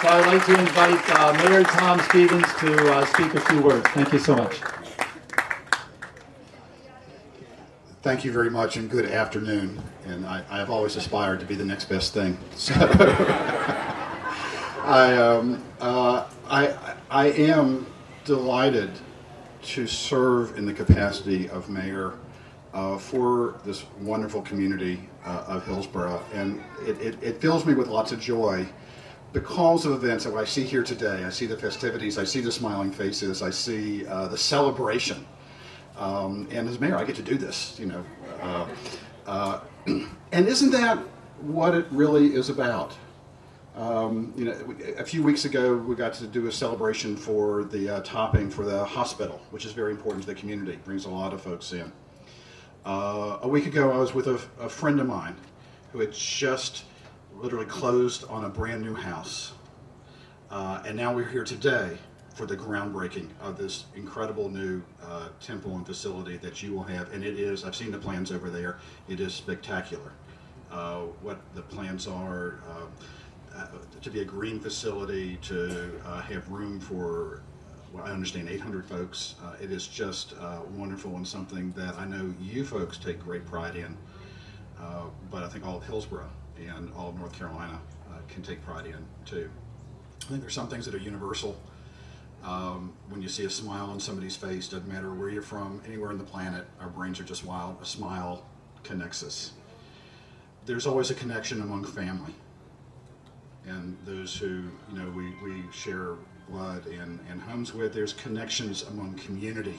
So I'd like to invite uh, Mayor Tom Stevens to uh, speak a few words. Thank you so much. Thank you very much and good afternoon. And I, have always aspired to be the next best thing. So I, um, uh, I, I am delighted to serve in the capacity of mayor uh, for this wonderful community uh, of Hillsborough. And it, it, it fills me with lots of joy because of events that I see here today. I see the festivities, I see the smiling faces, I see uh, the celebration. Um, and as mayor, I get to do this, you know. Uh, uh, and isn't that what it really is about? Um, you know, a few weeks ago, we got to do a celebration for the uh, topping for the hospital, which is very important to the community. brings a lot of folks in. Uh, a week ago, I was with a, a friend of mine who had just literally closed on a brand new house. Uh, and now we're here today for the groundbreaking of this incredible new uh, temple and facility that you will have. And it is, I've seen the plans over there, it is spectacular. Uh, what the plans are uh, uh, to be a green facility, to uh, have room for, well, I understand 800 folks. it is just wonderful and something that I know you folks take great pride in. but I think all of Hillsborough and all of North Carolina uh, can take pride in too. I think there's some things that are universal. Um, when you see a smile on somebody's face, doesn't matter where you're from, anywhere on the planet, our brains are just wild. A smile connects us. There's always a connection among family and those who you know we, we share blood and, and homes with. There's connections among community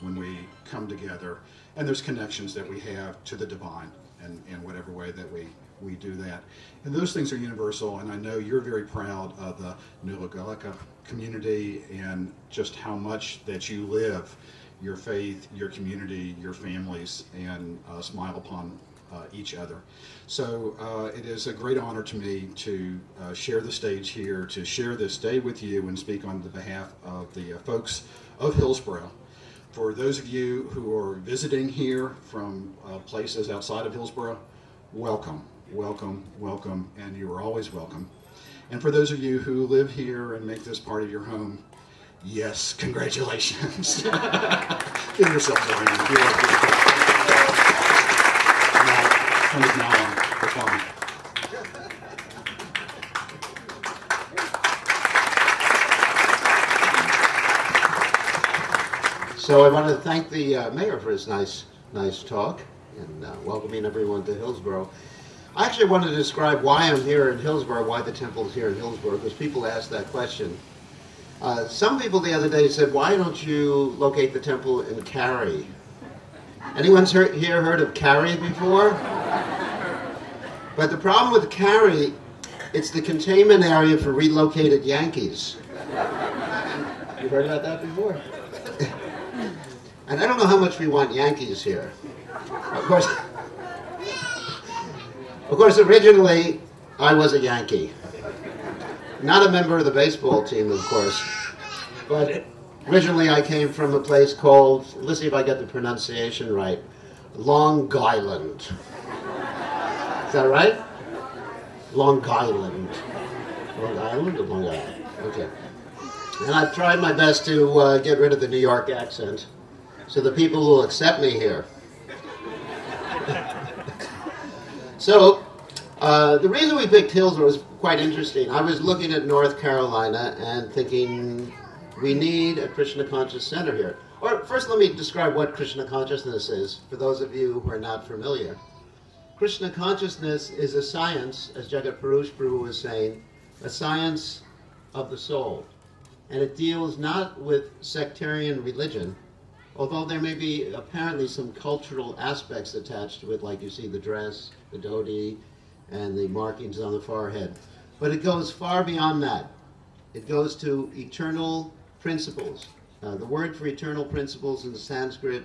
when we come together, and there's connections that we have to the divine in, in whatever way that we we do that. And those things are universal, and I know you're very proud of the New Goloka community and just how much that you live your faith, your community, your families, and uh, smile upon uh, each other. So uh, it is a great honor to me to uh, share the stage here, to share this day with you and speak on the behalf of the uh, folks of Hillsborough. For those of you who are visiting here from uh, places outside of Hillsborough, welcome welcome, welcome, and you are always welcome. And for those of you who live here and make this part of your home, yes, congratulations. Give yourselves a round. You are Now, So I want to thank the uh, mayor for his nice, nice talk and uh, welcoming everyone to Hillsborough. I actually wanted to describe why I'm here in Hillsborough, why the temple is here in Hillsborough, because people ask that question. Uh, some people the other day said, why don't you locate the temple in Cary? Anyone's heard, here heard of Cary before? But the problem with Cary, it's the containment area for relocated Yankees. You've heard about that before? And I don't know how much we want Yankees here. Of course, of course, originally, I was a Yankee. Not a member of the baseball team, of course. But originally, I came from a place called, let's see if I get the pronunciation right, Long Island. Is that right? Long Island. Long Island or Long Island? Okay. And I've tried my best to uh, get rid of the New York accent so the people will accept me here. So, uh, the reason we picked Hillsborough was quite interesting. I was looking at North Carolina and thinking we need a Krishna conscious center here. Or first, let me describe what Krishna consciousness is for those of you who are not familiar. Krishna consciousness is a science, as Jagat Purush Prabhu was saying, a science of the soul. And it deals not with sectarian religion, although there may be apparently some cultural aspects attached to it, like you see the dress, the dhoti, and the markings on the forehead. But it goes far beyond that. It goes to eternal principles. Uh, the word for eternal principles in Sanskrit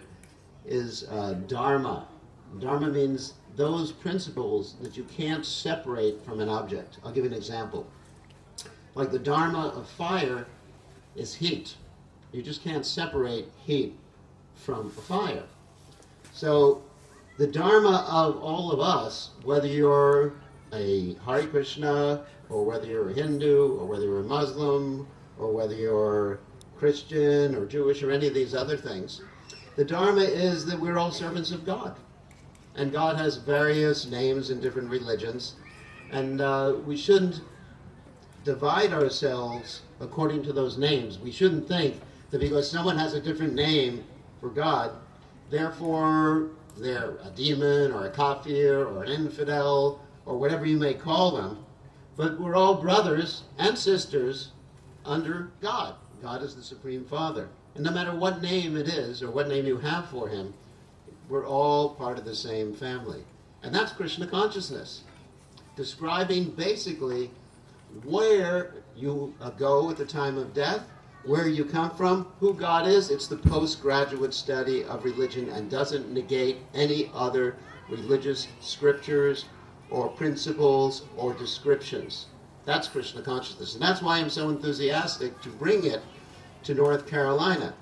is uh, dharma. Dharma means those principles that you can't separate from an object. I'll give you an example. Like the dharma of fire is heat. You just can't separate heat from a fire. So the dharma of all of us, whether you're a Hare Krishna, or whether you're a Hindu, or whether you're a Muslim, or whether you're Christian or Jewish or any of these other things. The Dharma is that we're all servants of God. And God has various names in different religions. And uh, we shouldn't divide ourselves according to those names. We shouldn't think that because someone has a different name for God, therefore they're a demon or a kafir or an infidel or whatever you may call them. But we're all brothers and sisters under God. God is the Supreme Father. And no matter what name it is or what name you have for him, we're all part of the same family. And that's Krishna consciousness, describing basically where you uh, go at the time of death, where you come from, who God is. It's the postgraduate study of religion and doesn't negate any other religious scriptures or principles or descriptions. That's Krishna consciousness. And that's why I'm so enthusiastic to bring it to North Carolina.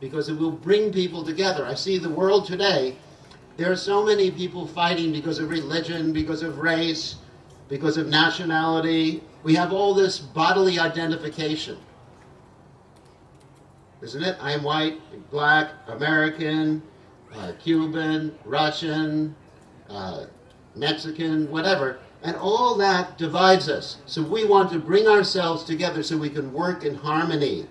Because it will bring people together. I see the world today, there are so many people fighting because of religion, because of race, because of nationality. We have all this bodily identification. Isn't it? I am white, black, American, uh, Cuban, Russian, uh, Mexican, whatever. And all that divides us. So we want to bring ourselves together so we can work in harmony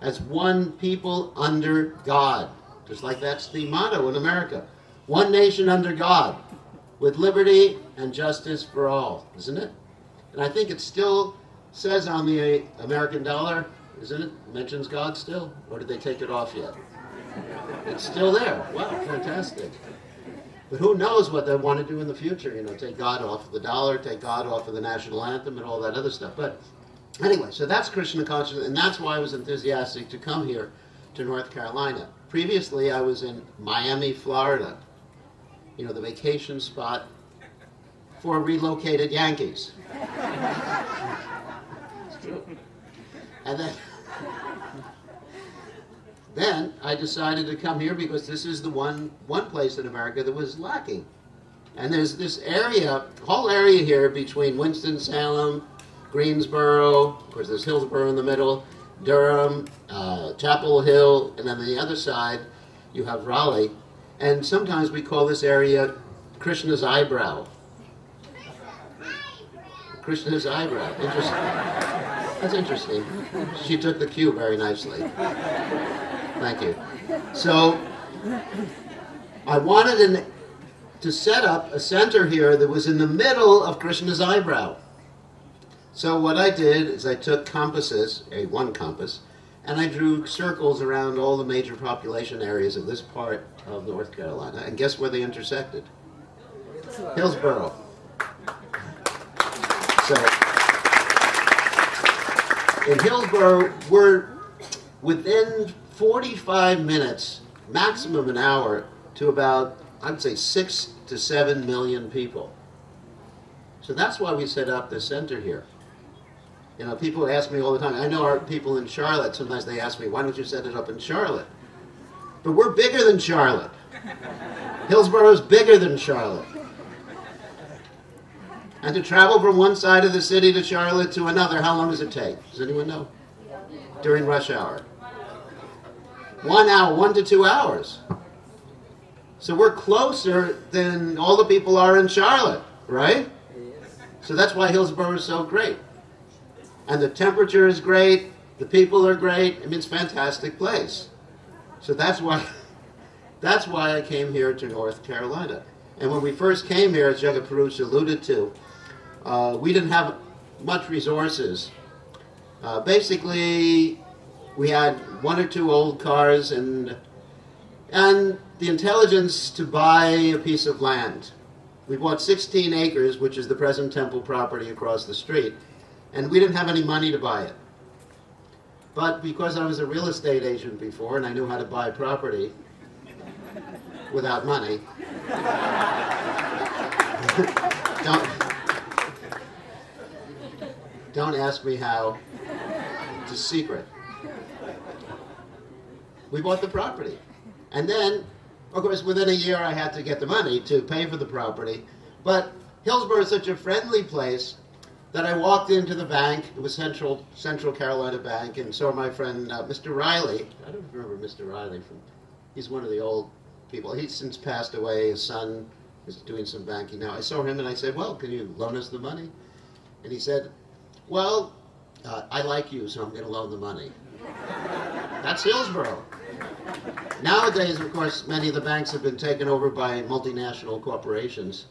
as one people under God. Just like that's the motto in America. One nation under God, with liberty and justice for all, isn't it? And I think it still says on the American dollar, isn't it? Mentions God still? Or did they take it off yet? It's still there. Wow, fantastic. But who knows what they want to do in the future? You know, take God off of the dollar, take God off of the national anthem, and all that other stuff. But anyway, so that's Krishna consciousness, and that's why I was enthusiastic to come here to North Carolina. Previously, I was in Miami, Florida. You know, the vacation spot for relocated Yankees. it's true. And then then I decided to come here because this is the one one place in America that was lacking. And there's this area, whole area here between Winston-Salem, Greensboro, of course there's Hillsborough in the middle, Durham, uh, Chapel Hill, and then on the other side you have Raleigh. And sometimes we call this area Krishna's eyebrow. Krishna's eyebrow. Interesting. That's interesting. She took the cue very nicely. Thank you. So I wanted an, to set up a center here that was in the middle of Krishna's eyebrow. So what I did is I took compasses, a one compass, and I drew circles around all the major population areas of this part of North Carolina. And guess where they intersected? Hillsborough. So in Hillsborough, we're within 45 minutes, maximum an hour, to about, I'd say, six to seven million people. So that's why we set up the center here. You know, people ask me all the time. I know our people in Charlotte, sometimes they ask me, why don't you set it up in Charlotte? But we're bigger than Charlotte. Hillsborough is bigger than Charlotte. And to travel from one side of the city to Charlotte to another, how long does it take? Does anyone know? During rush hour. One hour, one to two hours. So we're closer than all the people are in Charlotte, right? So that's why Hillsborough is so great. And the temperature is great, the people are great. I mean, it's a fantastic place. So that's why, that's why I came here to North Carolina. And when we first came here, as Jagaparush alluded to, uh, we didn't have much resources. Uh, basically, we had one or two old cars and and the intelligence to buy a piece of land. We bought 16 acres, which is the present temple property across the street, and we didn't have any money to buy it. But because I was a real estate agent before and I knew how to buy property without money, don't, don't ask me how. It's a secret we bought the property. And then, of course, within a year I had to get the money to pay for the property. But Hillsborough is such a friendly place that I walked into the bank. It was Central Central Carolina Bank, and saw my friend uh, Mr. Riley. I don't remember Mr. Riley from. He's one of the old people. He's since passed away. His son is doing some banking now. I saw him and I said, "Well, can you loan us the money?" And he said, "Well, uh, I like you, so I'm going to loan the money." That's Hillsborough. Nowadays, of course, many of the banks have been taken over by multinational corporations,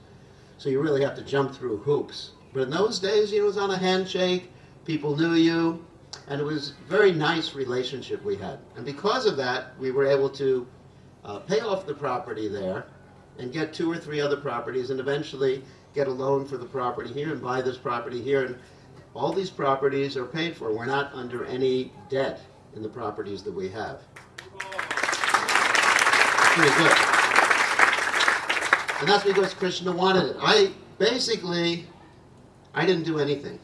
so you really have to jump through hoops. But in those days, you know, it was on a handshake, people knew you, and it was a very nice relationship we had. And because of that, we were able to uh, pay off the property there and get two or three other properties and eventually get a loan for the property here and buy this property here. And all these properties are paid for. We're not under any debt in the properties that we have. Pretty good. And that's because Krishna wanted it. I basically, I didn't do anything.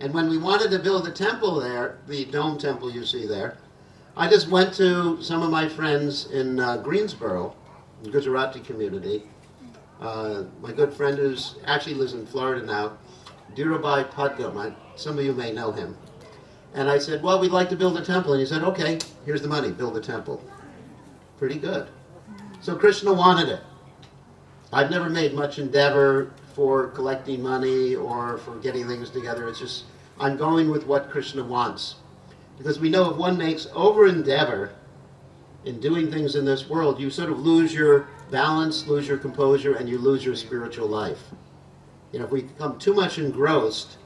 And when we wanted to build a temple there, the dome temple you see there, I just went to some of my friends in uh, Greensboro, the Gujarati community. Uh, my good friend who's actually lives in Florida now, Dhirubhai Pudgam. I, some of you may know him. And I said, well, we'd like to build a temple. And he said, okay, here's the money, build a temple. Pretty good. So Krishna wanted it. I've never made much endeavor for collecting money or for getting things together. It's just, I'm going with what Krishna wants. Because we know if one makes over endeavor in doing things in this world, you sort of lose your balance, lose your composure, and you lose your spiritual life. You know, if we become too much engrossed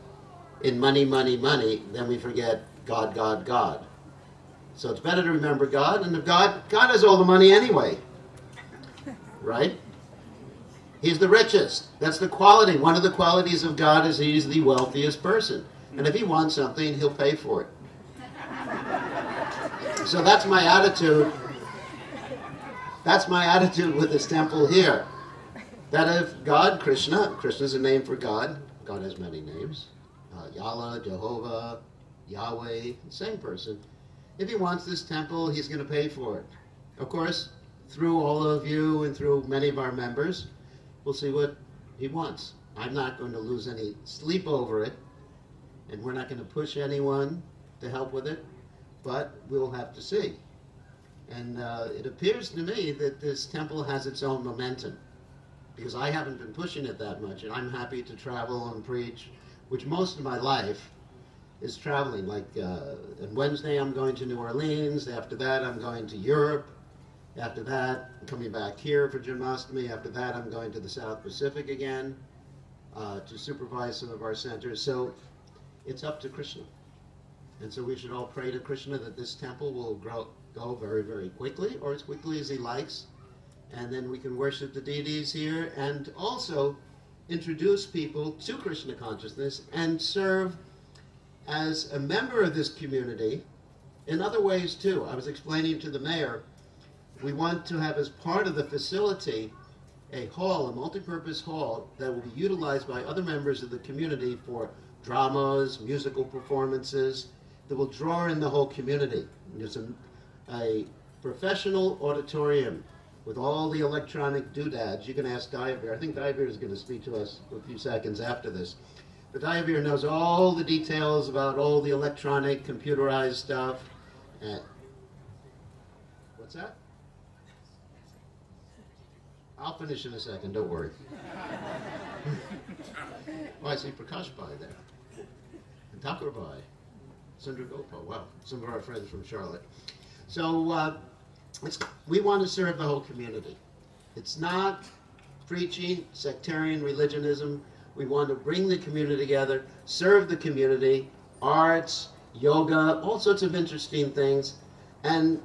in money, money, money, then we forget God, God, God. So it's better to remember God, and if God, God has all the money anyway, right? He's the richest. That's the quality. One of the qualities of God is He's the wealthiest person, and if He wants something, He'll pay for it. So that's my attitude. That's my attitude with this temple here. That if God, Krishna, Krishna is a name for God. God has many names uh, Yahweh, Jehovah, Yahweh, same person. If he wants this temple, he's going to pay for it. Of course, through all of you and through many of our members, we'll see what he wants. I'm not going to lose any sleep over it, and we're not going to push anyone to help with it, but we'll have to see. And uh, it appears to me that this temple has its own momentum because I haven't been pushing it that much, and I'm happy to travel and preach which most of my life is traveling. Like uh, on Wednesday, I'm going to New Orleans. After that, I'm going to Europe. After that, coming back here for Janmashtami. After that, I'm going to the South Pacific again uh, to supervise some of our centers. So it's up to Krishna. And so we should all pray to Krishna that this temple will grow, go very, very quickly, or as quickly as he likes. And then we can worship the deities here and also introduce people to Krishna consciousness and serve as a member of this community in other ways too. I was explaining to the mayor, we want to have as part of the facility a hall, a multi-purpose hall that will be utilized by other members of the community for dramas, musical performances that will draw in the whole community. There's a, a professional auditorium with all the electronic doodads. You can ask Diavir. I think Diavir is going to speak to us a few seconds after this. But Diavir knows all the details about all the electronic, computerized stuff. And what's that? I'll finish in a second, don't worry. oh, I see Prakash Bhai there. And Thakur Bhai. Sundar Gopal. Wow, some of our friends from Charlotte. So, uh, we want to serve the whole community. It's not preaching sectarian religionism. We want to bring the community together, serve the community, arts, yoga, all sorts of interesting things, and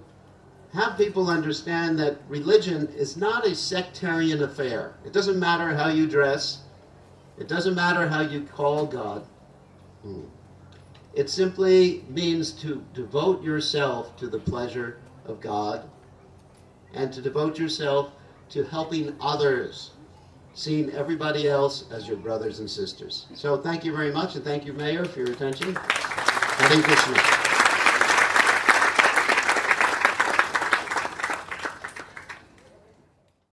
have people understand that religion is not a sectarian affair. It doesn't matter how you dress. It doesn't matter how you call God. Hmm. It simply means to devote yourself to the pleasure of God and to devote yourself to helping others, seeing everybody else as your brothers and sisters. So thank you very much, and thank you, Mayor, for your attention. Hare Krishna.